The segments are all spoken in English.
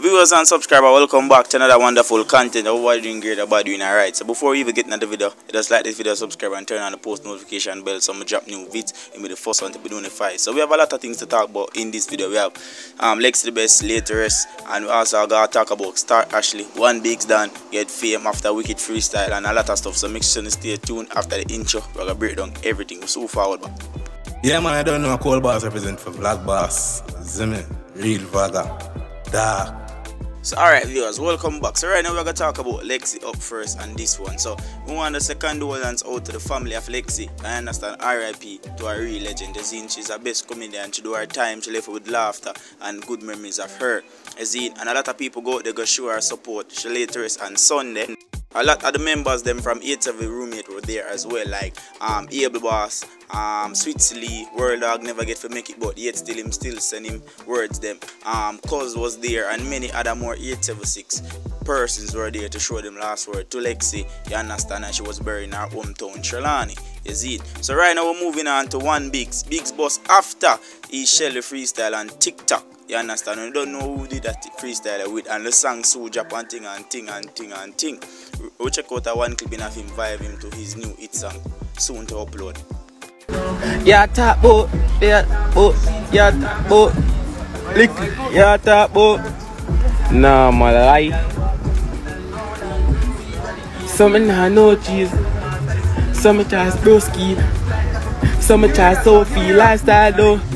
Viewers and subscribers, welcome back to another wonderful content of what doing great about doing alright. So before we even get into the video, just like this video, subscribe and turn on the post notification bell so we drop new vids and be the first one to be notified. So we have a lot of things to talk about in this video. We have um Lex the best, latest, and we also gotta talk about Stalk Ashley, one big's done, get fame after wicked freestyle and a lot of stuff. So make sure to stay tuned after the intro. We're gonna break down everything. So forward back. Yeah, man, I don't know. Cold Boss represent for Black Boss, Zimmy, Real Vaga, So alright viewers, welcome back. So right now we're gonna talk about Lexi up first and this one. So we want the second condolence out to the family of Lexi. I understand RIP to a real legend. As in she's a best comedian. She do her time, she left with laughter and good memories of her. As in and a lot of people go out there go show her support. She later is on Sunday. A lot of the members them from 8 7 roommate were there as well, like um Able Boss, um Sweet World Dog never get to make it, but yet still him still send him words them. Um Cuz was there and many other more 876 persons were there to show them last word to Lexi, you understand, and she was buried in her hometown, Trelawny. You see it? So right now we're moving on to one Biggs. Biggs boss after he Shelly freestyle on TikTok. You understand? You don't know who did that freestyle with and the song so Japan thing and thing and thing and thing. We check out a one clip of him vibe him to his new hit song soon to upload. Yeah, tap boat, yeah, boat, yeah, tap boat, lick, yeah, tap. Nah, my life. Some nah no cheese, some try broski, some try Sophie lifestyle though.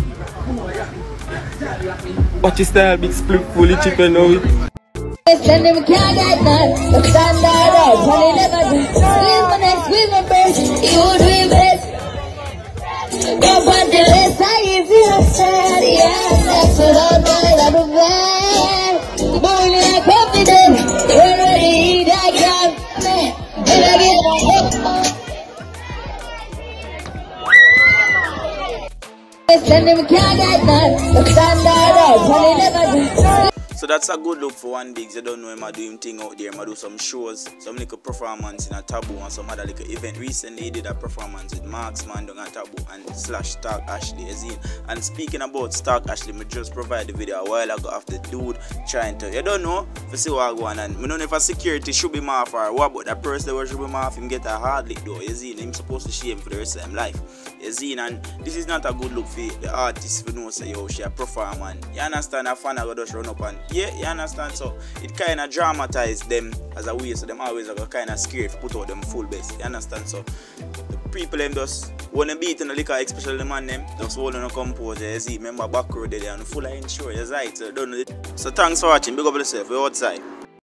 Watch your style, big split fully chicken now. Send him can't get none. But stand out, honey never do. Squeeze my neck, squeeze my breast. You do it best. Go on the list, I get him can't get none. But stand out, honey never do. So that's a good look for one Biggs. You don't know him I do him thing out there. I do some shows, some little performance in a taboo and some other little event. Recently he did a performance with Marksman down at taboo and slash Stalk Ashley Azine. And speaking about Stalk Ashley, me just provide the video a while ago the dude trying to you don't know to see what I going on. We don't know if a security should be off or what but that person that should be off him get a hard lick though. You see him supposed to shame for the rest of his life. You see and this is not a good look for the artist who know say yo she a perform and you understand a fan go just run up and yeah, you understand? So it kind of dramatized them as a way, so them always are kind of scared to put out them full best. You understand? So the people them just want to beat in the liquor, especially the man them, just want to compose. You see, remember back road there and full of insurance, right? So don't. So thanks for watching. Big up yourself. We're outside.